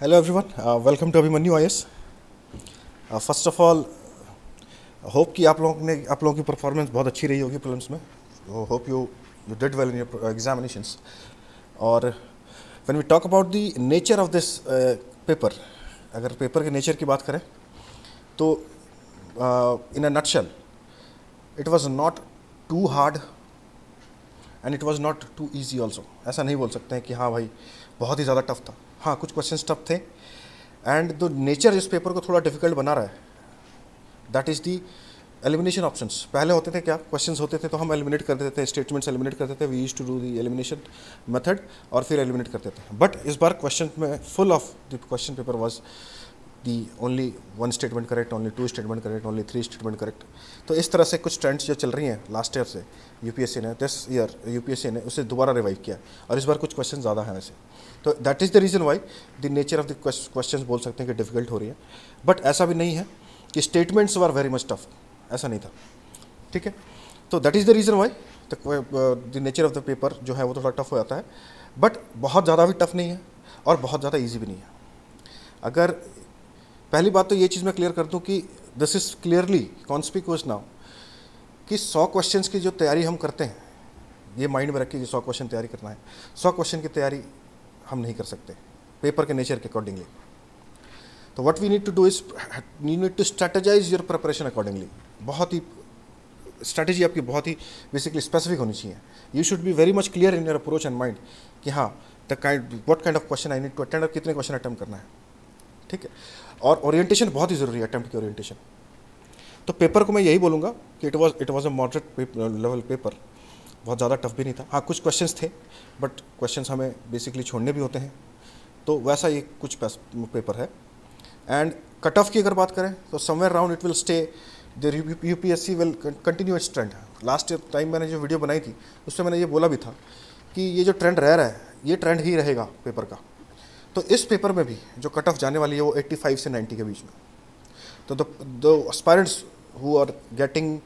Hello everyone, uh, welcome to Abhimanyu IS. First of all, hope कि आप लोगों ने आप लोगों की परफॉर्मेंस बहुत अच्छी रही होगी फिल्म्स में. Hope you you did well in your examinations और when we talk about the nature of this paper अगर पेपर के नेचर की बात करें तो in a nutshell it was not too hard and it was not too easy also ऐसा नहीं बोल सकते हैं कि हाँ भाई बहुत ही ज़्यादा टफ था। हाँ कुछ क्वेश्चन टफ थे। एंड द नेचर इस पेपर को थोड़ा डिफ़िकल्ट बना रहा है। That is the elimination options पहले होते थे क्या? क्वेश्चंस होते थे तो हम एलिमिनेट कर देते थे स्टेटमेंट्स एलिमिनेट करते थे। We use to do the elimination method और फिर एलिमिनेट करते थे। बट इस बार क्वेश्चन में full of the question paper was the only one statement correct only two statement correct only three statement correct तो इस तरह से कुछ ट्रेंड्स जो चल रही हैं लास्ट ईयर से यूपीएससी ने दिस ईयर यूपीएससी ने, उसे दोबारा रिवाइव किया। और इस बार कुछ क्वेश्चन ज़्यादा हैं वैसे तो that is the reason why the nature of the question बोल सकते हैं कि डिफ़िकल्ट हो रही है। बट ऐसा भी नहीं है कि statements were very much tough ऐसा नहीं था। ठीक है? तो that is the reason why the nature of the paper जो है वो थोड़ा टफ हो जाता है। बट बहुत ज़्यादा भी टफ नहीं है और बहुत ज़्यादा ईजी भी नहीं है। अगर पहली बात तो ये चीज़ मैं क्लियर कर दूँ कि this is clearly conspicuous now कि सौ क्वेश्चंस की जो तैयारी हम करते हैं, ये माइंड में रखिए कि सौ क्वेश्चन तैयारी करना है। सौ क्वेश्चन की तैयारी हम नहीं कर सकते पेपर के नेचर के अकॉर्डिंगली तो what we need to do is you need to strategize your preparation accordingly बहुत ही स्ट्रैटेजी आपकी बहुत ही बेसिकली स्पेसिफिक होनी चाहिए. You should be very much clear in your approach and mind कि हाँ the kind what kind of question I need to attend और कितने क्वेश्चन अटैम्प्ट करना है. ठीक है? और ओरिएंटेशन बहुत ही ज़रूरी है अटैम्प्ट की ओरिएंटेशन तो पेपर को मैं यही बोलूँगा कि it was it was a moderate level paper बहुत ज़्यादा टफ भी नहीं था। हाँ कुछ क्वेश्चंस थे बट क्वेश्चंस हमें बेसिकली छोड़ने भी होते हैं। तो वैसा ये कुछ पेपर है। एंड कट ऑफ़ की अगर बात करें तो somewhere round it will stay the U P S C will continue its trend last time मैंने जो वीडियो बनाई थी, उसमें मैंने ये बोला भी था कि ये जो ट्रेंड रह रहा है, ये ट्रेंड ही रहेगा पेपर का। तो इस पेपर में भी जो कट ऑफ़ जाने वाली है, वो 85 से 90 के बीच में। तो the aspirants who are getting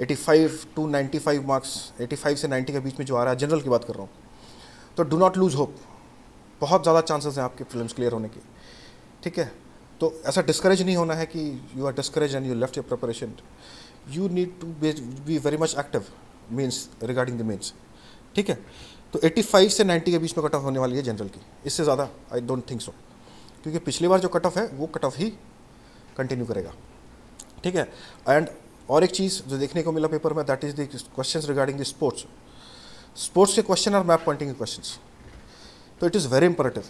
85 to 95 marks 85 से 90 के बीच में जो आ रहा है जनरल की बात कर रहा हूँ। तो डू नॉट लूज होप बहुत ज़्यादा चांसेस हैं आपकी फ़िल्म क्लियर होने की। ठीक है? तो ऐसा डिस्करेज नहीं होना है कि you are discourage and you left your preparation you need to be very much active means regarding the means ठीक है? तो 85 से 90 के बीच में कट ऑफ़ होने वाली है जनरल की। इससे ज़्यादा आई डोंट थिंक सो क्योंकि पिछली बार जो कट ऑफ़ है, वो कट ऑफ़ ही कंटिन्यू करेगा। ठीक है? एंड और एक चीज़ जो देखने को मिला पेपर में that is the question regarding the sports sports के क्वेश्चन और मैप पॉइंटिंग के क्वेश्चन तो इट इज़ वेरी इंपॉर्टेंट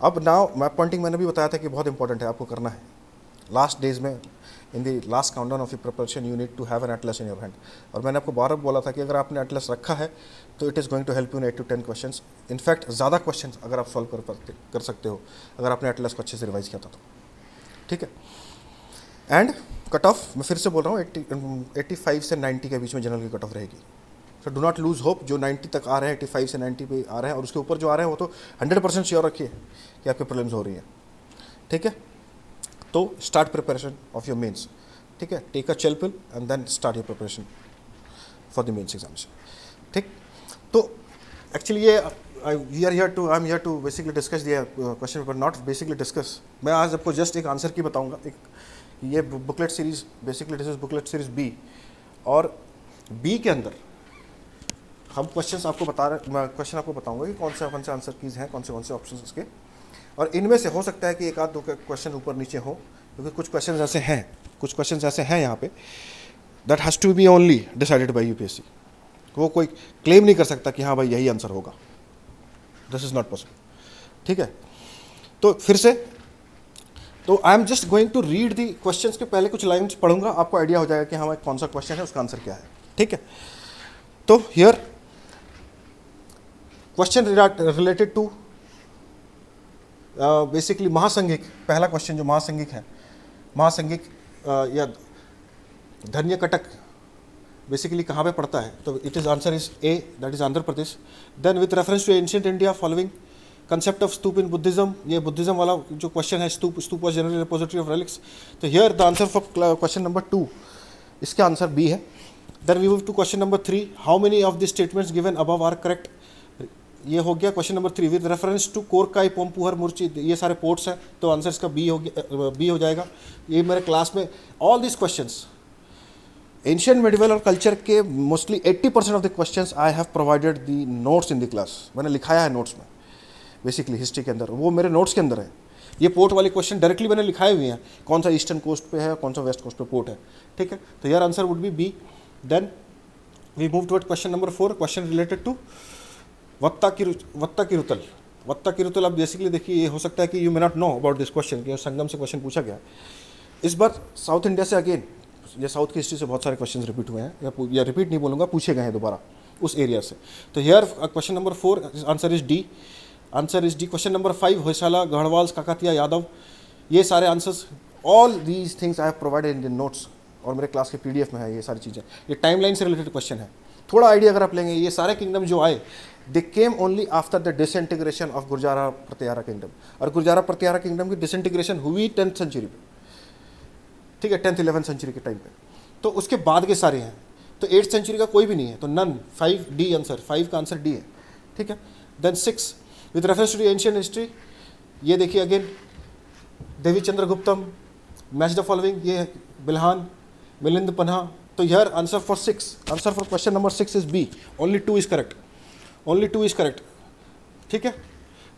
अब नाउ मैप पॉइंटिंग मैंने भी बताया था कि बहुत इंपॉर्टेंट है, आपको करना है। लास्ट डेज़ में in the last count of preparation you need to have an atlas in your hand और मैंने आपको बार बोला था कि अगर आपने एटलस रखा है तो it is going to help you in eight to ten question in fact ज़्यादा क्वेश्चन अगर आप सॉल्व कर कर सकते हो, अगर आपने एटलस को अच्छे से रिवाइज किया था तो। ठीक है? एंड कट ऑफ़ मैं फिर से बोल रहा हूँ एट्टी एट्टी फाइव से नाइन्टी के बीच में जनरल की कट ऑफ़ रहेगी। So do not lose hope जो 90 तक आ रहे हैं 85 से 90 पे आ रहे हैं, और उसके ऊपर जो आ रहे हैं, वो तो 100 परसेंट श्योर रखिए कि आपके प्रॉब्लम्स हो रही हैं। ठीक है? तो start preparation of your mains ठीक है? Take a chill pill and then start your preparation for the mains examination ठीक? तो एक्चुअली ये we are here to I am here to basically discuss दिया question paper not basically discuss मैं आज आपको just एक आंसर की बताऊँगा, एक ये booklet series basically this is booklet series B और बी के अंदर हम क्वेश्चंस आपको बता रहे, मैं क्वेश्चन आपको बताऊँगा कि कौन से कौन से आंसर कीज हैं, कौन से कौन से ऑप्शन इसके। और इनमें से हो सकता है कि एक आध दो क्वेश्चन ऊपर नीचे हो, क्योंकि कुछ क्वेश्चन ऐसे हैं, कुछ क्वेश्चन ऐसे हैं यहाँ पे that has to be only decided by you वो कोई क्लेम नहीं कर सकता कि हाँ भाई यही आंसर होगा। दिस इज़ नॉट पॉसिबल ठीक है? तो फिर से तो I am just going to read the question के पहले कुछ लाइन पढ़ूँगा आपको आइडिया हो जाएगा कि हाँ कौन सा क्वेश्चन है उसका आंसर क्या है। ठीक है? तो here question related to basically Mahasanghika पहला क्वेश्चन जो महासंघिक है महासंघिक uh, या धन्य कटक बेसिकली कहाँ पे पड़ता है? तो it is answer is A that is Andhra Pradesh then with reference to ancient India following concept of stupa in Buddhism ये बुद्धिज्म वाला जो क्वेश्चन है stupa stupa was general repository of relics तो here the answer for question number two इसका answer B है. Then we move question number three how many of the statements given above are correct ये हो गया question number three with reference to Korkai Poompuhar मुर्ची ये सारे ports हैं तो answer इसका बी हो गया बी हो जाएगा. ये मेरे क्लास में all this questions ancient medieval और कल्चर के mostly 80 percent of the questions I have provided the notes in the class मैंने लिखाया है नोट्स में. बेसिकली हिस्ट्री के अंदर। वो मेरे नोट्स के अंदर है। ये पोर्ट वाले क्वेश्चन डायरेक्टली मैंने लिखाए हुए हैं। कौन सा ईस्टर्न कोस्ट पे है कौन सा वेस्ट कोस्ट पे पोर्ट है। ठीक है? तो यार answer would be B then we move to question number four question related to वत्ता की वत्ता की रुतल। वत्ता की रुतल अब बेसिकली देखिए ये हो सकता है कि you may not know about this question कि संगम से क्वेश्चन पूछा गया। इस बार साउथ इंडिया से अगेन ये साउथ की हिस्ट्री से बहुत सारे क्वेश्चन रिपीट हुए हैं। या, या रिपीट नहीं बोलूँगा पूछे गए हैं दोबारा उस एरिया से। तो here question number four answer is D answer is D question number five Hoysala Garhwal Kakatiya Yadav ये सारे answers all these things I have provided in the notes और मेरे क्लास के पीडीएफ में है ये सारी चीज़ें। ये टाइमलाइन से रिलेटेड क्वेश्चन है। थोड़ा आइडिया अगर आप लेंगे, ये सारे किंगडम जो आए they came only after the disintegration of Gurjara Pratihara kingdom और गुरजारा प्रत्यारा किंगडम की डिसइंटीग्रेशन हुई टेंथ सेंचुरी पे। ठीक है टेंथ इलेवंथ सेंचुरी के टाइम पे। तो उसके बाद के सारे हैं। तो एट्थ सेंचुरी का कोई भी नहीं है। तो none five D answer five का आंसर डी है। ठीक है? Then six with reference to ancient history ये देखिए again Devi Chandra Guptam match the following ये बिल्हान मिलिंद पन्हा तो यार answer for six answer for question number six is B only two is correct only two is correct ठीक है?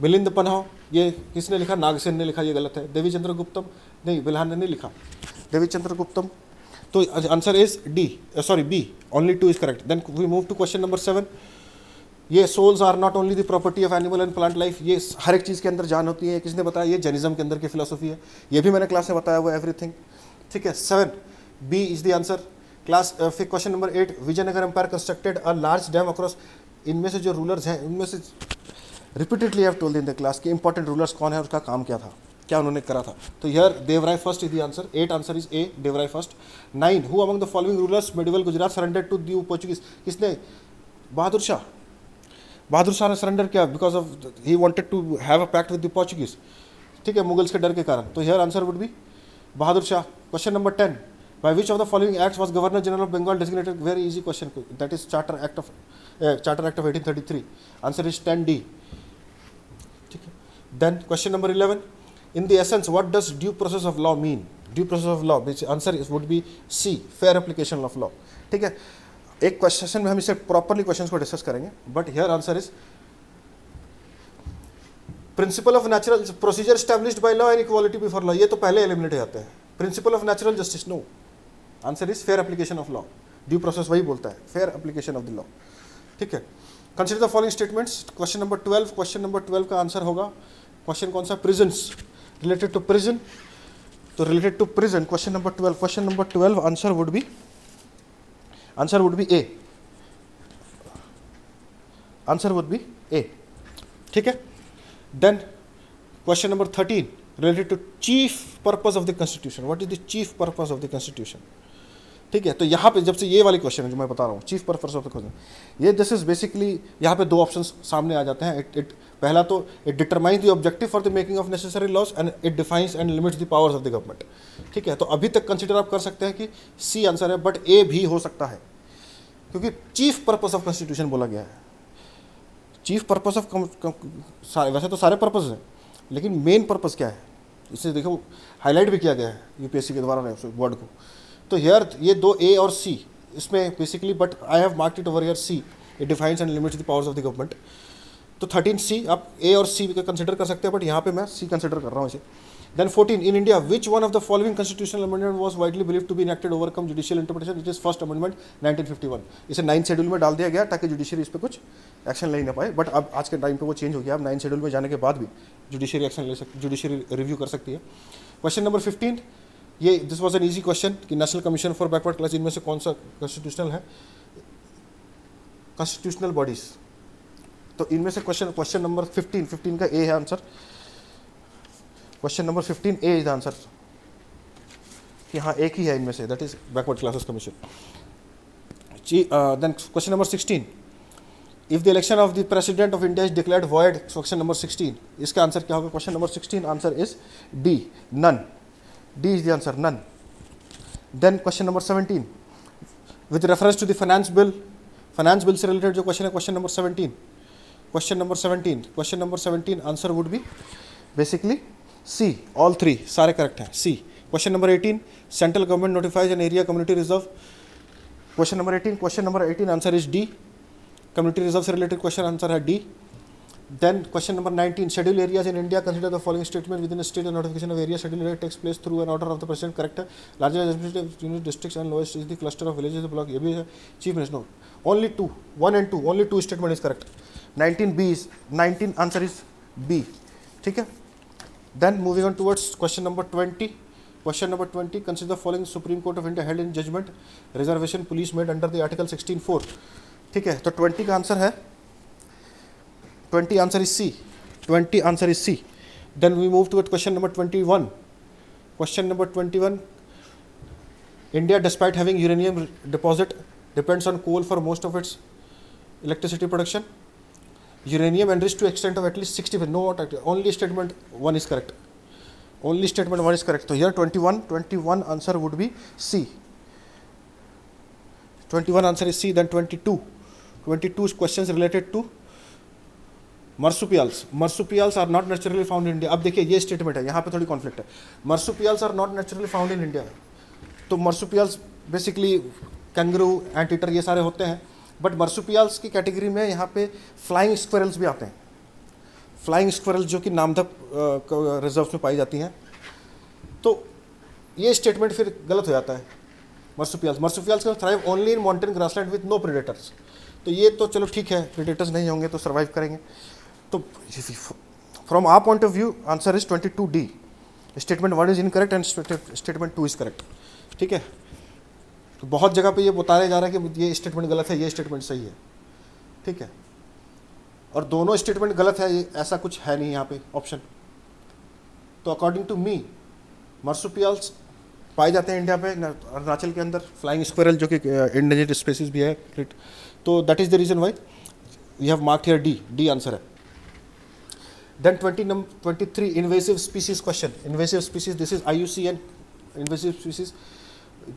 मिलिंद पन्हा ये किसने लिखा? नागसेन ने लिखा, ये गलत है। देवी चंद्र गुप्तम नहीं बिल्हान ने नहीं लिखा। देवी चंद्र गुप्तम तो answer is D sorry B only two is correct then we move to question number seven ये souls are not only the property of animal and plant life ये हर एक चीज़ के अंदर जान होती है। किसने बताया? ये जैनिज्म के अंदर की फिलोसफी है। ये भी मैंने क्लास में बताया हुआ एवरीथिंग ठीक है seven B is the answer class फिर question number eight Vijayanagar empire constructed a large dam across इनमें से जो रूलर्स हैं उनमें से repeatedly have told in the class कि इंपॉर्टेंट रूलर्स कौन है उसका काम क्या था? क्या उन्होंने करा था? तो यार Devaraya first is the answer eight answer is A Devaraya first nine who among the following rulers medieval Gujarat surrender to the Portuguese किसने? बहादुर शाह। बहादुर शाह ने सरेंडर किया because of he wanted to have a pact with the Portuguese ठीक है, मुगल्स के डर के कारण। तो here answer would be Bahadur Shah question number ten by which of the following act was governor general of Bengal designated very easy question that is charter act of charter act of eighteen thirty three answer is ten D ठीक है? Then question number eleven in the essence what does due process of law mean due process of law answer would be C fair application of law ठीक है? एक question में हम इसे properly question को discuss करेंगे but here answer is principle of natural procedure established by law and equality before law ये तो पहले एलिमिनेट जाते हैं। Principle of natural justice no answer is fair application of law due process वही बोलता है fair application of the law ठीक है? Consider the following statements question number twelve question number twelve का आंसर होगा। क्वेश्चन कौन सा? प्रिजन्स रिलेटेड टू प्रिजन तो related to prison question number twelve question number twelve answer would be answer would be A answer would be A ठीक है? Then question number thirteen related to chief purpose of the constitution what is the chief purpose of the constitution ठीक है? तो यहाँ पे जब से ये वाली क्वेश्चन है जो मैं बता रहा हूँ chief purpose of the question ये दिस इज़ बेसिकली यहाँ पे दो ऑप्शन सामने आ जाते हैं. इट इट पहला तो it determines the objective for the making of necessary laws and it defines and limits the powers of the government ठीक है? तो अभी तक कंसिडर आप कर सकते हैं कि सी आंसर है बट ए भी हो सकता है। क्योंकि चीफ पर्पज ऑफ़ कॉन्स्टिट्यूशन बोला गया है। चीफ पर्पज ऑफ़ वैसे तो सारे पर्पज हैं, लेकिन मेन पर्पज क्या है? इसे देखो हाईलाइट भी किया गया है यूपीएससी के द्वारा वर्ड को। तो हेयर ये दो ए और सी इसमें basically but I have mark it over here C it defines and limits the powers of the government तो थर्टीन सी आप ए और सी का कंसिडर कर सकते हैं बट यहाँ पे मैं सी कंसिडर कर रहा हूँ इसे। Then fourteen in India which one of the following constitutional amendment was widely believe to be enacted overcome judicial interpretation? It is first amendment 1951 इसे नाइन शेड्यूल में डाल दिया गया ताकि जुडिशियरी इस पर कुछ एक्शन ले ना पाए। बट अब आज के टाइम पर वो चेंज हो गया। अब नाइन शेड्यूल में जाने के बाद भी जुडिशियरी एक्शन ले सकती जुडिशियरी रिव्यू कर सकती है। क्वेश्चन नंबर फिफ्टीन ये this was an easy question कि national commission for backward class इनमें से कौन सा कॉन्स्टिट्यूशनल है? कॉन्स्टिट्यूशनल बॉडीज तो इनमें से question question number fifteen fifteen का ए है answer question number fifteen A is answer कि हाँ एक ही है इनमें से that is backward classes commission then question number sixteen if the election of the president of India is declared void question number sixteen इसका answer क्या होगा? Question number sixteen answer is D none D is the answer none then question number seventeen with reference to the finance bill finance bill से related जो question है question number seventeen Question number 17. Question number 17 answer would be basically C. All three. सारे correct हैं. C. Question number 18. Central government notifies an area community reserve. Question number 18. Question number 18 answer is D. Community reserve से related question answer है D. Then question number 19. Schedule areas in India consider the following statement within a state. The notification of area schedule area takes place through an order of the president. Correct है. Largest administrative unit districts and lowest is the cluster of villages. Block. ये भी Chief minister. No. Only two. One and two. Only two statement is correct. Nineteen B is, nineteen answer is B, ठीक है? Then moving on towards question number twenty question number twenty consider following supreme court of India held in judgment reservation police made under the article sixteen four ठीक है तो twenty का answer है. Twenty answer is C twenty answer is C then we move toward question number twenty one question number twenty one India despite having uranium deposit depends on coal for most of its electricity production uranium enriched to extent of at least sixty five no what active only statement one is correct only statement one is correct तो यार twenty one twenty one answer would be C twenty one answer is C then twenty two twenty two question related to marsupials marsupials are not naturally found in India अब देखिए, ये statement है. यहाँ पे थोड़ी conflict है. Marsupials are not naturally found in India तो marsupials basically kangaroo anteater ये सारे होते हैं. बट मर्सुपियाल्स की कैटेगरी में यहाँ पे फ्लाइंग स्क्वेरल्स भी आते हैं। फ्लाइंग स्क्वेरल्स जो कि नामधप रिज़र्व में पाई जाती हैं। तो ये स्टेटमेंट फिर गलत हो जाता है मर्सुपियाल्स मर्सुपियल्स का thrive only in mountain grassland with no predators तो ये तो चलो ठीक है प्रेडेटर्स नहीं होंगे तो सर्वाइव करेंगे। तो from our point of view answer is twenty two D statement one is incorrect and statement two is correct ठीक है? तो बहुत जगह पे ये बताया जा रहा है कि ये स्टेटमेंट गलत है, ये स्टेटमेंट सही है। ठीक है? और दोनों स्टेटमेंट गलत है, ये ऐसा कुछ है नहीं यहाँ पे ऑप्शन तो अकॉर्डिंग टू मी मर्सुपियल्स पाए जाते हैं इंडिया पे अरुणाचल के अंदर फ्लाइंग स्क्वेरल जो कि इंडिजिट स्पेसिस भी है तो that is the reason why we have mark here D D answer है। Then 20 num 23 invasive species this is I This is IUCN invasive species.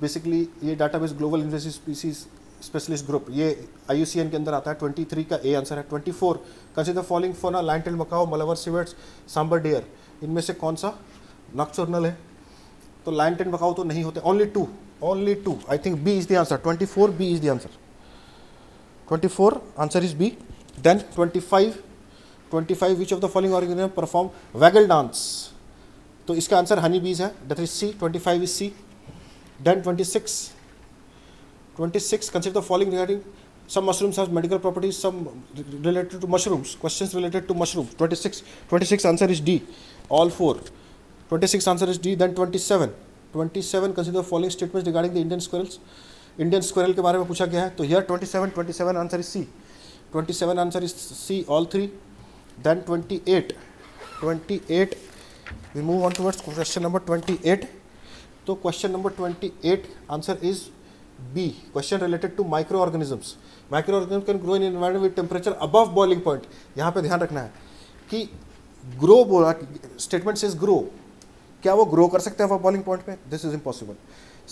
Basically ये database global invasive species specialist group ये I के अंदर आता है 23 का A answer है 24 consider following fauna lion tailed macaque, Malabar civets sambar deer इनमें से कौन सा? नॉक्चुरनल है। तो टेन मकाओ तो नहीं होते only two only two I think B is the answer 24 B is the answer 24 answer is B then 25 25 which of the following organism perform waggle dance? तो इसका आंसर हनी बीज है that is C 25 is C then 26 26 consider the following regarding some mushrooms have medical properties some related to mushrooms questions related to mushrooms 26 26 answer is d all four 26 answer is d then 27 27 consider the following statements regarding the indian squirrels Indian squirrel के बारे में पूछा गया है तो here 27 27 answer is C 27 answer is C all three then 28 28 we move on towards question number 28 तो question number 28 answer is B question related to micro organisms micro organisms can grow in environment with temperature above boiling point यहाँ पे ध्यान रखना है कि grow बोला statement is grow क्या वो ग्रो कर सकते हैं अबव बॉलिंग पॉइंट में? This is impossible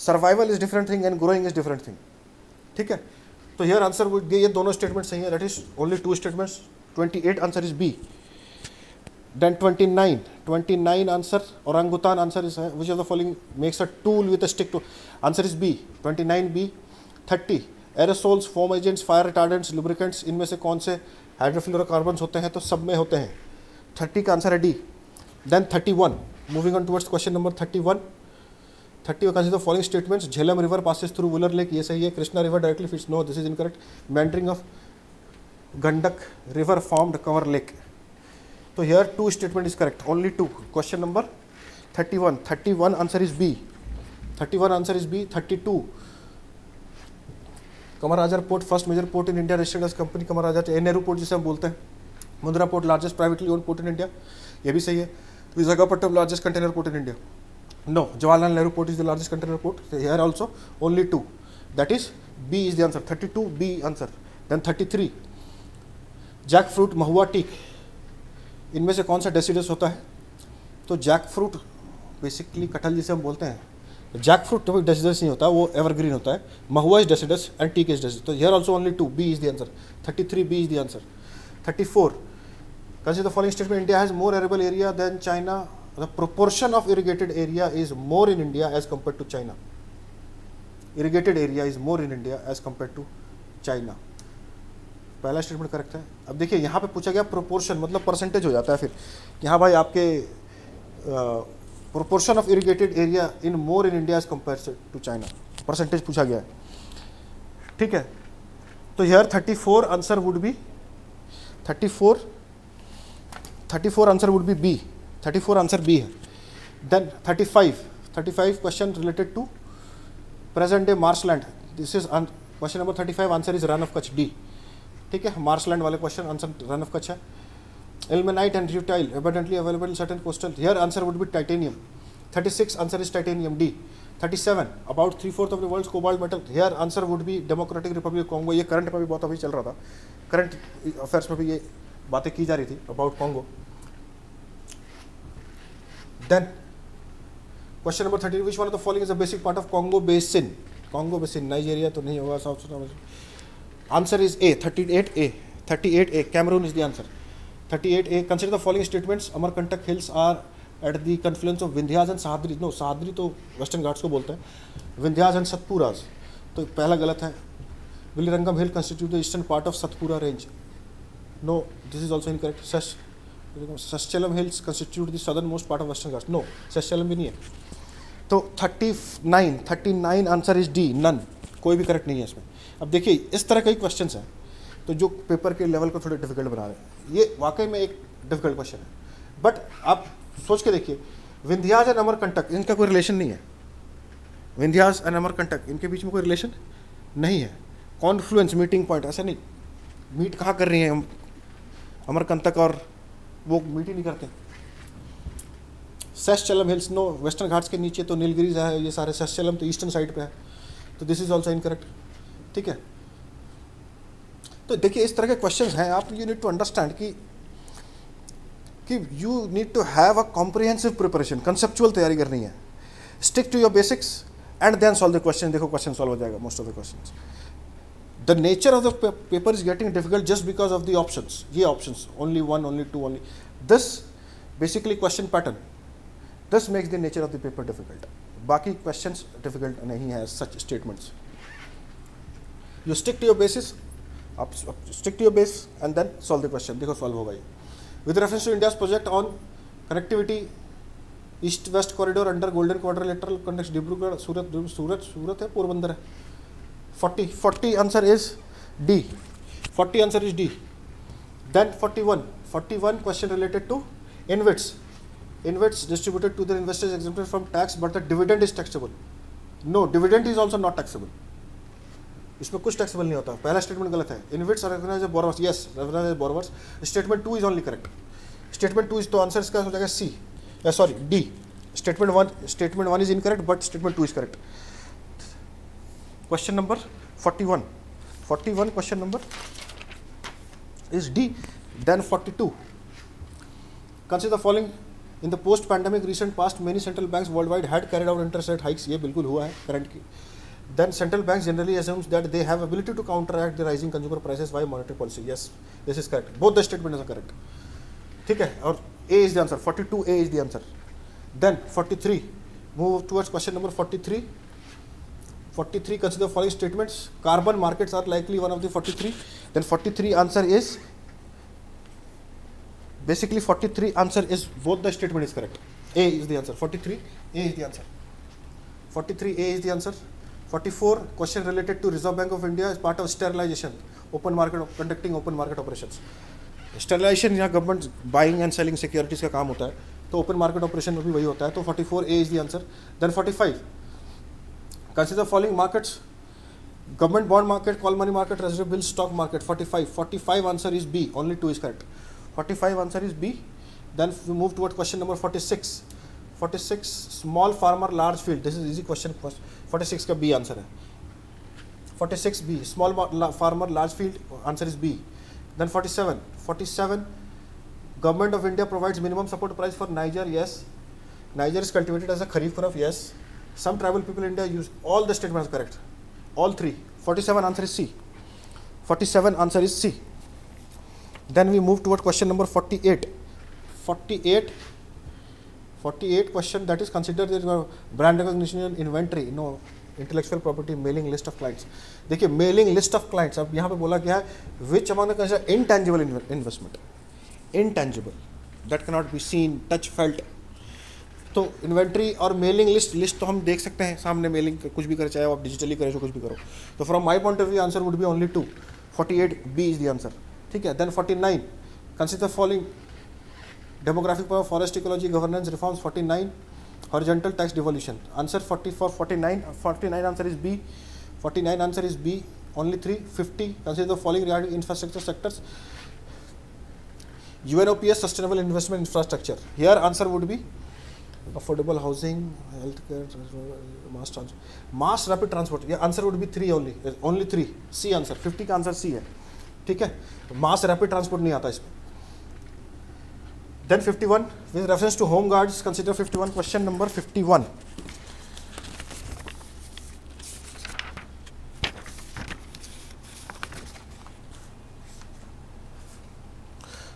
survival is different thing and growing is different thing ठीक है? तो यर आंसर ये दोनों स्टेटमेंट सही है. That is only two statements twenty eight answer is B Then 29, 29 answer orangutan answer is uh, which of the following makes a tool with a stick to answer is B. 29B. 30 aerosols, foam agents, fire retardants, lubricants इनमें से कौन से हाइड्रोफ्लोरोकार्बन्स होते हैं तो सब में होते हैं 30 का आंसर है D then 31 moving on towards question number 31 30 consider following statements Jhelum river passes through Wular lake ये सही है Krishna river directly fits no this is incorrect meandering of Gandak river formed cover lake. So here two statement is correct. Only two. Question number 31. 31 answer is B. 31 answer is B. 32. Kamarajar port first major port in India registered as company Kamarajar A Nehru port जिसे हम बोलते हैं Mundra port largest privately own port in India ये भी सही है Visakhapatnam largest container port in India no Jawaharlal Nehru port is the largest container port here also only two that is B is the answer thirty two B answer then thirty three jackfruit mahua teak इनमें से कौन सा deciduous होता है? तो jackfruit basically कटहल जिसे हम बोलते हैं। जैक फ्रूट तो डेसीडस नहीं होता, वो एवरग्रीन होता है। Mahua is deciduous and teak is deciduous तो here also only two B is the answer thirty three B is the answer thirty four consider the following state में India has more arable area than China the proportion of irrigated area is more in India as compare to China irrigated area is more in India as compare to China पहला statement correct है। अब देखिए, यहाँ पे पूछा गया proportion मतलब percentage हो जाता है फिर। कि हाँ भाई आपके proportion of irrigated area in more in India as compare to China percentage पूछा गया है। ठीक है? तो here 34 answer would be 34 34 answer would be B 34 answer B है। Then 35 35 question related to present day marshland this is question number 35 answer is Rann of Kutch D ठीक है marshland वाले question answer Rann of Kutch ilmenite and rutile abundantly available in certain coastal here answer would be titanium 36 answer is titanium D 37 about three fourth of the world's cobalt metal here answer would be Democratic Republic Congo ये current में भी बहुत अभी चल रहा था। Current affairs में भी ये बातें की जा रही थी about Congo then question number thirty which one of the following is a basic part of Congo basin Congo basin Nigeria तो नहीं होगा South Sudan answer is A thirty eight A thirty eight A Cameroon is the answer 38a consider the following statements. Amarkantak hills are at the confluence of Vindhyas and Sahyadri no Sahyadri तो Western Ghats को बोलते हैं। Vindhyas and Satpuras तो पहला गलत है। Biligirirangan hill constitute the eastern part of Satpura range no this is also incorrect such Seshachalam hills constitute the southern most part of Western Ghats no Seshachalam भी नहीं है। तो thirty nine thirty nine answer is D none कोई भी correct नहीं है इसमें। अब देखिए, इस तरह कई क्वेश्चन हैं। तो जो पेपर के लेवल को थोड़े डिफ़िकल्ट बना रहे हैं। ये वाकई में एक डिफ़िकल्ट क्वेश्चन है। बट आप सोच के देखिए, विंध्याज एंड अमरकंटक इनका कोई रिलेशन नहीं है। विंध्याज एंड अमरकंटक इनके बीच में कोई रिलेशन नहीं है। कॉन्फ्लुएंस मीटिंग पॉइंट ऐसा नहीं। मीट कहाँ कर रही हैं अमरकंटक और वो मीट ही नहीं करते। Seshachalam hills no Western Ghats के नीचे तो नीलगिरीज है, ये सारे सेस्चलम तो ईस्टर्न साइड पे है। तो दिस इज़ ऑल्सो इनकरेक्ट ठीक है? तो देखिए, इस तरह के क्वेश्चन हैं, आप यू नीड टू अंडरस्टैंड कि कि you need to have a comprehensive preparation conceptual तैयारी करनी है। Stick to your basics and then solve the question देखो क्वेश्चन सॉल्व हो जाएगा most of the question the nature of the paper is getting difficult just because of the option ये option only one only two only this basically question pattern this makes the nature of the paper difficult बाकी question difficult नहीं है such statements you stick to your basis आप stick to your base and then solve the question देखो solve होगा ये with reference to India's project on connectivity east west corridor under golden quadrilateral conduct Dibrugarh Surat Surat Surat है पोरबंदर है forty forty answer is D forty answer is D then forty one forty one question related to InvITs InvITs distributed to the investors exempted from tax but the dividend is taxable no dividend is also not taxable इसमें कुछ taxable नहीं होता। पहला statement गलत है। InvITs recognise borrowers yes recognise borrowers statement two is only correct statement two is तो answer इसका हो जाएगा C sorry D statement one statement one is incorrect but statement two is correct question number forty one forty one question number is D then forty two consider following in the post pandemic recent past many central banks world wide had carried out interest rate hikes ये बिल्कुल हुआ है current की। then central banks generally assumes that they have ability to counteract the rising consumer prices by monetary policy. Yes, this is correct. Both the statements are correct. ठीक है और A is the answer. 42A is the answer. Then 43. Move towards question number 43. 43 consider following statements. Carbon markets are likely one of the 43. Then 43 answer is basically 43 answer is both the statement is correct. A is the answer. 43 A is the answer. 43 A is the answer. 44 question related to Reserve Bank of India as part of sterilization, open market conducting open market operations. Sterilisation यहाँ government buying and selling securities का काम होता है तो open market operation में भी वही होता है तो 44 A is the answer then 45 consider following markets government bond market call money market resident bill stock market 45 45 answer is B only two is correct 45 answer is B then we move toward question number 46 46 small farmer large field this is easy 46 का B answer है। 46 B small farmer large field answer is B then 47 47 government of India provides minimum support price for niger yes niger is cultivated as a kharif crop yes some tribal people India use all the statement correct all three 47 answer is C 47 answer is C then we move toward question number 48 48 48 question that is considered uh, brand recognition inventory no intellectual property mailing list of clients देखिए mailing list of clients अब यहाँ पे बोला गया है which among the intangible inve- investment intangible that cannot be seen touch felt तो inventory और mailing list list तो हम देख सकते हैं सामने मेलिंग कुछ भी करें चाहे आप डिजिटली करें कुछ भी करो तो from my point of view answer would be only two forty eight B is the answer ठीक है then forty nine consider following demographic power forest ecology governance reforms 49 horizontal tax devolution answer 44 49 answer is B 49 answer is B only 350 consider the following regarding infrastructure sectors UNOPS sustainable investment infrastructure here answer would be affordable housing health care mass transport mass rapid transport ये answer would be three only only three C answer fifty का answer C है ठीक है? Mass rapid transport नहीं आता इसमें. Then 51, with reference to home guards, consider 51, question number 51.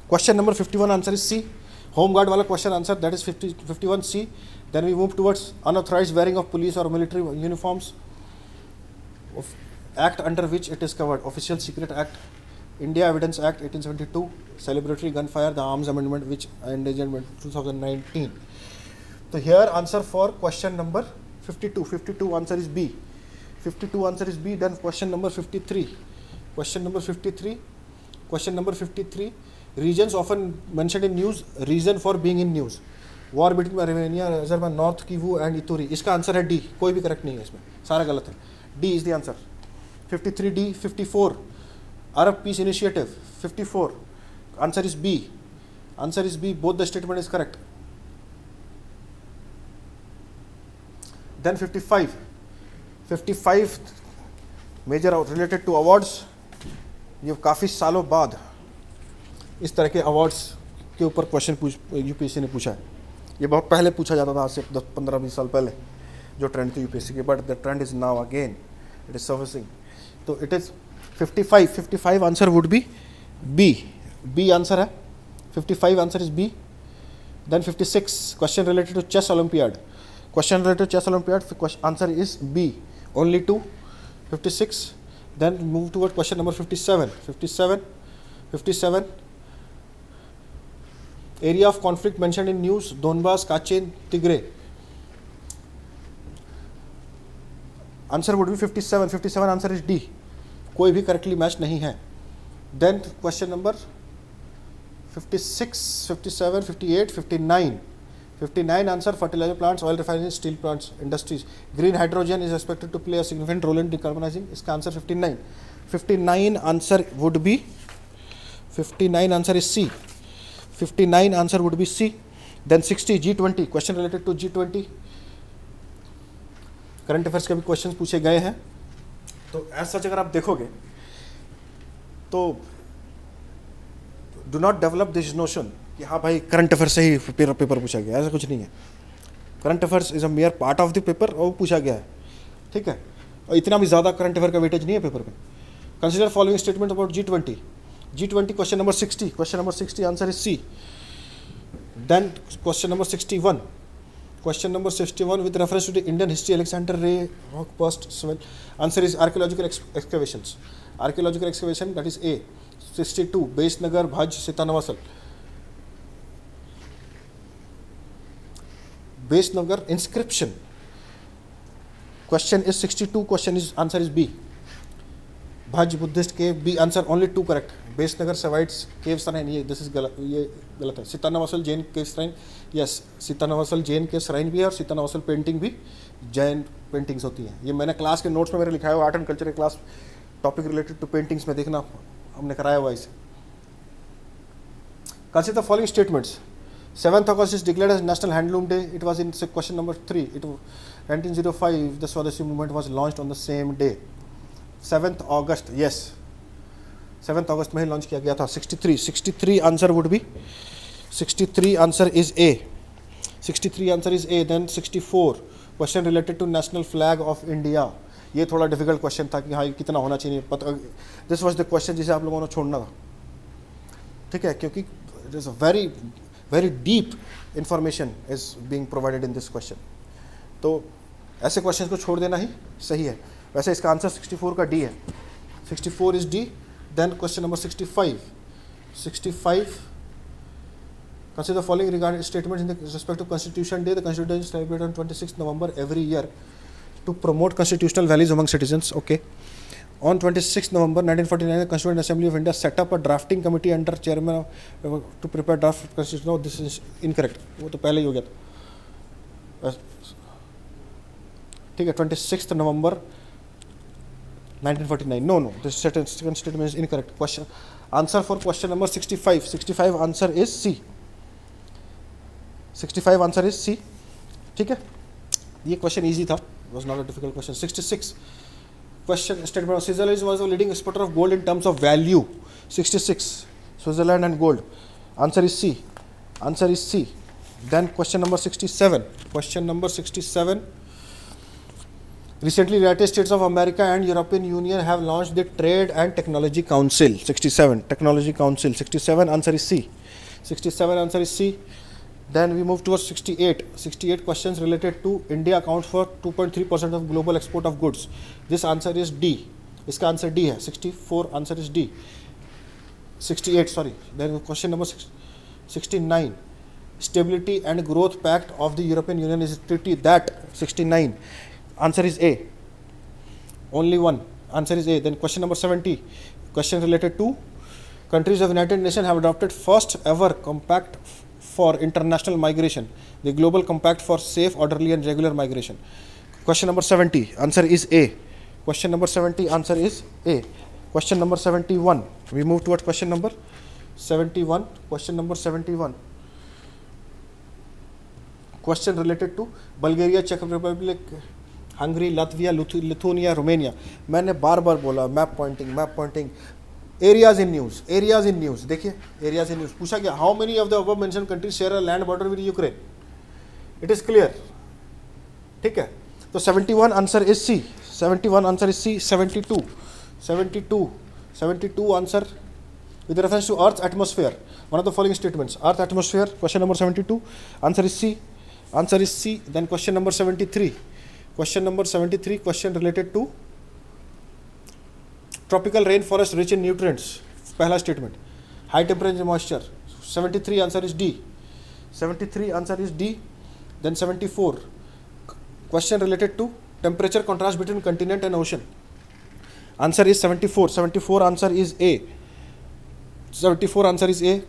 Question number 51 answer is C. Home guard wala question answer that is 50, 51 C. Then we move towards unauthorized wearing of police or military uniforms. Of act under which it is covered. Official Secret Act India evidence act 1872 celebratory gun fire the arms amendment which endangerment 2019 तो here answer for question number 52 52 answer is B 52 answer is B then question number 53 question number 53 question number 53 reasons often मैं in news reason for being in news war between Armenia Azerbaijan north की वो and Ituri इसका आंसर है D कोई भी correct नहीं है इसमें. सारा गलत है. D is the answer 53 D 54 Arab Peace Initiative 54. Answer is B. Answer is B. Both the statement is correct. Then 55. 55 major related to awards ये काफ़ी सालों बाद इस तरह के अवार्ड्स के ऊपर क्वेश्चन पूछ यूपीएससी ने पूछा है ये बहुत पहले पूछा जाता था, आज से दस, पंद्रह, बीस साल पहले, जो ट्रेंड थी यूपीएससी की but the trend is now again it is servicing तो it is 55 55 answer would be B. B answer hai 55 answer is B. Then 56 question related to chess olympiad. Question related to chess olympiad answer is B. Only 2 56 then move toward question number 57 57 57 area of conflict mentioned in news Donbas, Kachin, Tigray. Answer would be 57. 57 answer is D. कोई भी correctly match नहीं है। Then question number 56, 57, 58, 59, 59 answer fertiliser plants oil refinery steel plants industries green hydrogen is expected to play a role in decarbonising इसका answer 59, 59 answer would be 59 answer is C 59 answer would be C then 60 G twenty question related to G twenty current affairs के भी question पूछे गए हैं। तो as such अगर आप देखोगे तो do not develop this notion कि हाँ भाई करंट अफेयर से ही पेपर पेपर पूछा गया ऐसा कुछ नहीं है। Current affairs is a major part of the paper और पूछा गया है। ठीक है? और इतना भी ज़्यादा करंट अफेयर का वेटेज नहीं है पेपर में consider following statement about G twenty G twenty question number sixty question number sixty answer is C then question number sixty one Question number 61 with reference to the Indian history, Alexander Ray, rock bust, swell. Answer is archaeological ex- excavations. Archaeological excavation, that is A. 62, Base Nagar, Bhaj, Sitanavasal. Base Nagar inscription. Question is 62, question is answer is B. Bhaj Buddhist cave, B answer only two correct. Besnagar सवाइट्स cave shrine ये this is गलत, ये गलत है। Sittanavasal Jain cave shrine yes Sittanavasal Jain के shrine भी है और Sittanavasal painting भी जैन पेंटिंग्स होती हैं। ये मैंने क्लास के नोट्स में मेरे लिखा है आर्ट एंड कल्चर के class topic related to paintings में देखना हमने कराया हुआ इसे। Consider the following statements seventh August is declared as national handloom day it was in question number three it 1905 the swadeshi movement was launch on the same day seventh August yes seventh August में ही launch किया गया था। 63 63 answer would be 63 answer is A 63 answer is A then 64 question related to national flag of India ये थोड़ा difficult question था कि हाँ कितना होना चाहिए, पता दिस वॉज़ द क्वेश्चन जिसे आप लोगों ने छोड़ना था। ठीक है? क्योंकि is a very very deep information is being provided in this question तो ऐसे क्वेश्चन को छोड़ देना ही सही है। वैसे इसका आंसर 64 का डी है। 64 is D then question number 65 65 Consider the following regarding statements in the respect to Constitution Day. The Constitution is celebrated on 26th November every year to promote constitutional values among citizens. Okay. On 26th November 1949, the Constituent Assembly of India set up a drafting committee under chairman of, uh, to prepare draft constitution. No, this is incorrect. वो तो पहले ही हो गया था ठीक है twenty six November 1949 no no this second statement is incorrect question answer for question number 65 65 answer is c 65 answer is C ठीक है ये क्वेश्चन इजी था was not a difficult question 66 question statement Switzerland was the leading exporter of gold in terms of value 66 Switzerland and gold answer is C answer is C then question number 67 question number 67 recently United States of America and European Union have launched the Trade and Technology Council 67 Technology Council 67 answer is C 67 answer is C then we move towards 68. 68 questions related to India accounts for 2.3% of global export of goods. This answer is D. इसका answer D है 64 answer is D 68 sorry then question number 69 stability and growth pact of the european union is treaty that 69 answer is a only one answer is a then question number 70 question related to countries of united nations have adopted first ever compact for international migration, the Global Compact for Safe, Orderly and Regular Migration. Question number 70, answer is A. Question number 70, answer is A. Question number 71, we move towards question number 71. Question number 71. Question related to Bulgaria, Czech Republic, Hungary, Latvia Lithuania, Romania. मैंने बार बार बोला map pointing map pointing areas in news areas in news देखिए areas in news पूछा गया how many of the above mention country share a land border with Ukraine it is clear ठीक है? तो 71 answer is C 71 answer is C 72 72 72 answer with reference to earth's atmosphere one of the following statements earth atmosphere, question number 72 answer is c answer is c, then question number 73 question number 73 question related to tropical rainforest rich in nutrients. Pehla statement. High temperature and moisture. 73 answer is d. 73 answer is d. Then 74 question related to temperature contrast between continent and ocean. Answer is 74 74 answer is a. 74 answer is a.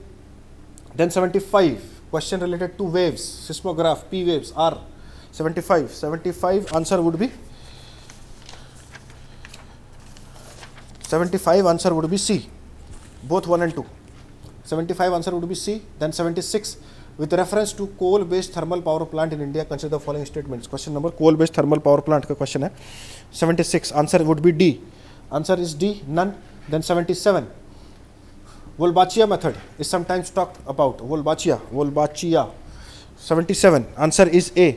Then 75 question related to waves. Seismograph p waves are 75 75 answer would be 75 answer would be C, both 1 and 2. 75 answer would be C, then 76 with reference to coal based thermal power plant in India, consider the following statements. Question number coal based thermal power plant ka question hai. 76 answer would be D. Answer is D, none. Then 77 Wolbachia method is sometimes talked about. Wolbachia, Wolbachia. 77 answer is A,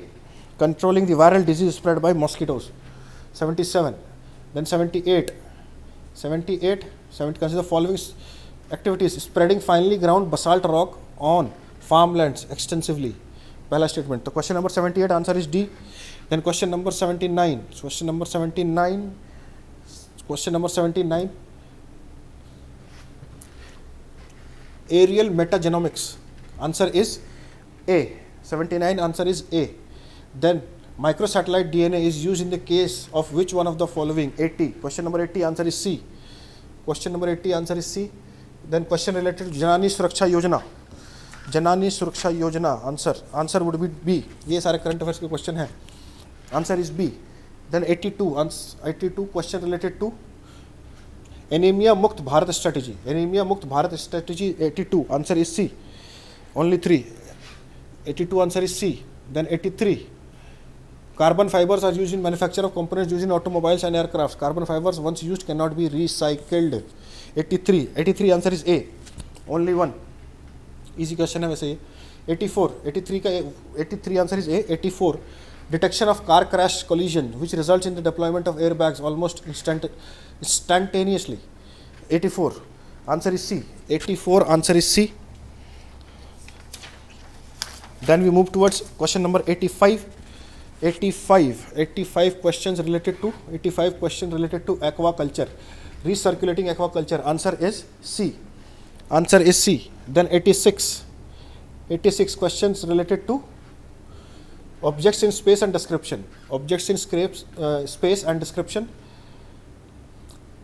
controlling the viral disease spread by mosquitoes. 77 then 78 78 70 consider the following activities. Spreading finely ground basalt rock on farmlands extensively. Pehla statement. So question number 78 answer is d. Then question number 79 so question number 79 question number 79 aerial metagenomics. Answer is a. 79 answer is a then Microsatellite DNA is used in the case of which one of the following? 80. Question number 80 answer is C. Question number 80 answer is C. Then question related to Janani Suraksha Yojana. Janani Suraksha Yojana answer. Answer would be B. ये सारे current affairs के question हैं. Answer is B. Then 82 ans 82 question related to anemia मुक्त Bharat strategy. Anemia मुक्त Bharat strategy 82 answer is C. Only three. 82 answer is C. Then 83 Carbon fibers are used in manufacture of components used in automobiles and aircrafts. Carbon fibers once used cannot be recycled. 83. 83 answer is A. Only one. Easy question है वैसे ये. 84. 83 का 83 answer is A. 84. Detection of car crash collision which results in the deployment of airbags almost instant, instantaneously. 84. Answer is C. 84, answer is C. Then we move towards question number 85. 85, 85 questions related to 85 questions related to aquaculture, recirculating aquaculture. Answer is C. Answer is C. Then 86, 86 questions related to objects in space and description. Objects in scrapes, uh, space and description.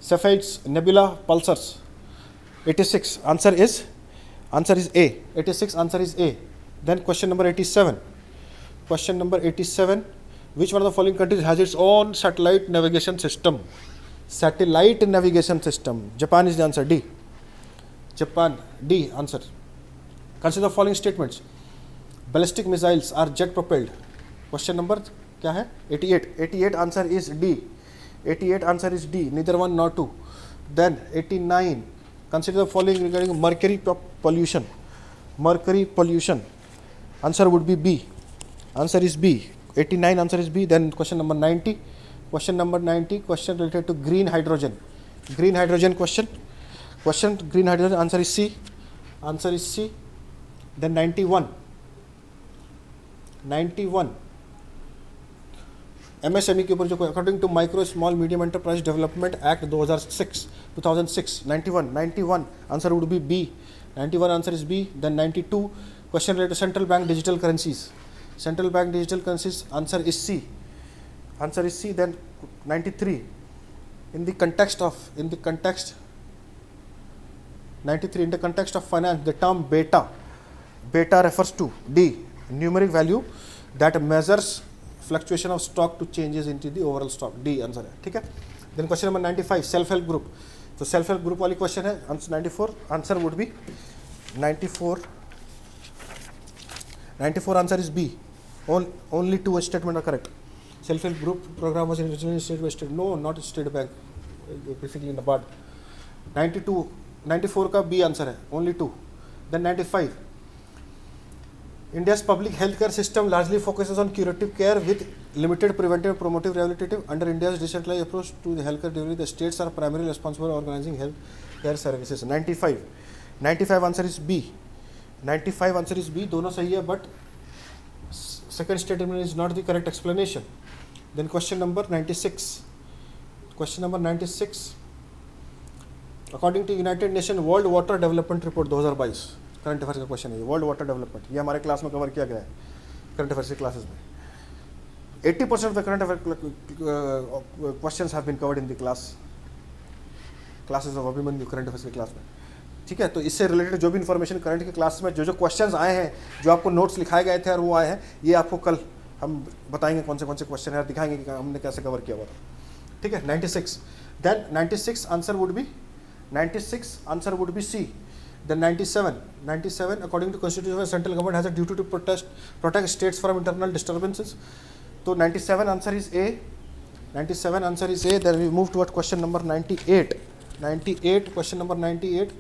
Cepheids, nebula, pulsars. 86. Answer is answer is A. 86. Answer is A. Then question number 87. Question number 87 seven which one of the following countries has its own satellite navigation system satellite navigation system Japan is the answer D Japan D answer consider following statements ballistic missiles are jet propelled question number क्या है? 88 88 answer is D 88 answer is D neither one not two then 89 consider the following regarding mercury pollution mercury pollution answer would be B answer is B 89 answer is B then question number 90 question number 90 question related to green hydrogen green hydrogen question question green hydrogen answer is C answer is C then 91 91 MSME के ऊपर जो according to micro small medium enterprise development act 2006 2006 91 91 answer would be B 91 answer is B then 92 question related central bank digital currencies Central bank digital consist answer is C answer is C then ninety three in the context of in the context ninety three in the context of finance the term beta beta refers to the numeric value that measures fluctuation of stock to changes in to the overall stock D answer है ठीक है? Then question number ninety five self help group तो self help group वाली question है answer ninety four answer would be ninety four ninety four answer is B only two statement are correct self help group program was originally state by state no not state bank basically in the bad 92 94 का B answer है only two then 95 India's public healthcare system largely focuses on curative care with limited preventive, promotive, rehabilitative. Under India's decentralized approach to the healthcare delivery, the states are primarily responsible for organizing health care services. 95. 95 answer is B. 95 answer is B. दोनों सही है but second statement is not the correct explanation. Then question number 96. Question number 96. According to United Nations World Water Development Report 2022 current affairs का question है world water development ये हमारे class में cover किया गया है करंट अफेयर्स की classes में 80 percent of the current affair questions have been covered in the class classes of Abhimanyu current affairs की क्लास में ठीक है? तो इससे रिलेटेड जो भी इन्फॉर्मेशन करंट के क्लास में जो जो क्वेश्चंस आए हैं, जो आपको नोट्स लिखाए गए थे और वो आए हैं, ये आपको कल हम बताएँगे कौन से कौन से क्वेश्चन है दिखाएँगे कि हमने कैसे कवर किया हुआ था। ठीक है? 96 six then ninety six answer would be ninety six answer would be C then ninety seven ninety seven according to constitution central government has due to protest protect states from internal disturbances तो ninety answer is A 97 answer is A then we move to what question number 98 98 question number 98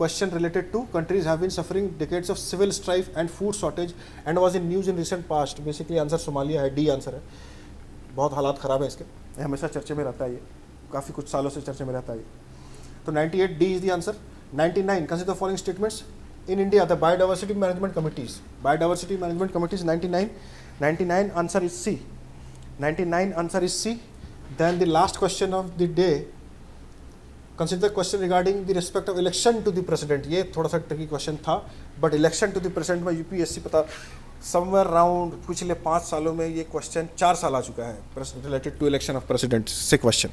question related to countries have been suffering decades of civil strife and food shortage and was in news in recent past. Basically answer Somalia है D answer है बहुत हालात ख़राब है इसके हमेशा चर्चे में रहता है ये काफ़ी कुछ सालों से चर्चे में रहता है ये तो 98 D is the answer 99 consider the following statements in india the biodiversity management committees biodiversity management committees 99 99 answer is c 99 answer is c then the last question of the day the question regarding the respect of election to the president. ये थोड़ा सा tricky question था but election to the president में UPSC पता somewhere round पिछले पाँच सालों में ये क्वेश्चन चार साल आ चुका है related to election of president से क्वेश्चन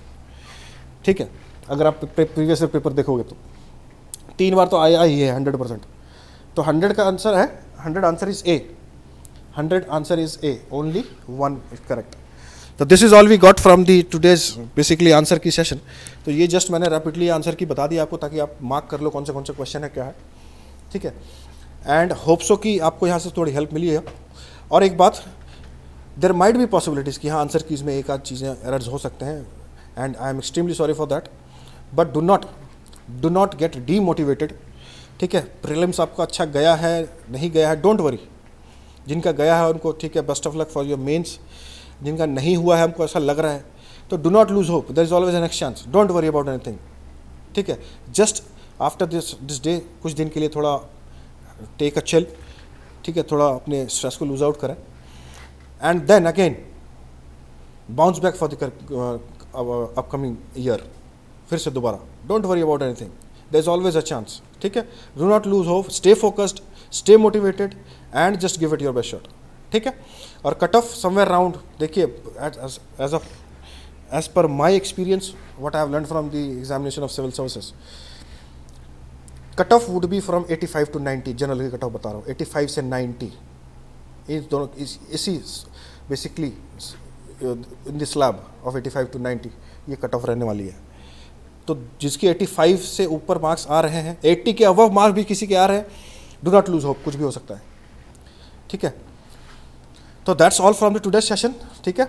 ठीक है? अगर आप प्रीवियस पेपर देखोगे तो। तीन बार तो आया ही है हंड्रेड परसेंट तो हंड्रेड का आंसर है hundred answer is A hundred answer is A only one is correct तो this is all we got from the today's basically answer key session तो ये जस्ट मैंने रैपिडली आंसर की बता दी आपको ताकि आप मार्क कर लो कौन से कौन से क्वेश्चन है, क्या है। ठीक है? एंड होप्सो कि आपको यहाँ से थोड़ी हेल्प मिली है। और एक बात देर माइट भी पॉसिबिलिटीज़ कि हाँ आंसर कीज में एक आध चीज़ें एरर्स हो सकते हैं। And I am extremely sorry for that but do not do not get demotivated ठीक है? प्रिलिम्स आपका अच्छा गया है, नहीं गया है डोंट वरी जिनका गया है उनको, ठीक है best of luck for your mains जिनका नहीं हुआ है, हमको ऐसा लग रहा है। तो do not lose hope there is always an next chance don't worry about anything ठीक है? Just after this this day कुछ दिन के लिए थोड़ा टेक अ चिल ठीक है? थोड़ा अपने स्ट्रेस को लूज आउट करें। And then again bounce back for the upcoming year फिर से दोबारा। Don't worry about anything there is always a chance ठीक है? Do not lose hope stay focused stay motivated and just give it your best shot ठीक है? और cut off somewhere round देखिए as a as per my experience what I have learn from the examination of civil services cut off would be from 85 to 90 general cut off बता रहा हूँ 85 से 90 इन दोनों इस, इसी basically in this lab of 85 to 90 ये cut off रहने वाली है। तो जिसकी 85 से ऊपर मार्क्स आ रहे हैं 80 के अबव मार्क्स भी किसी के आ रहे हैं डू नॉट लूज होप कुछ भी हो सकता है। ठीक है? तो that's all from the today session ठीक है?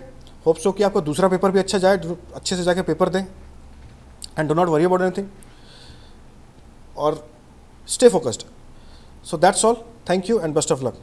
होप सो कि आपका दूसरा पेपर भी अच्छा जाए अच्छे से जाके पेपर दें। And do not worry about anything और stay focused so that's all thank you and best of luck.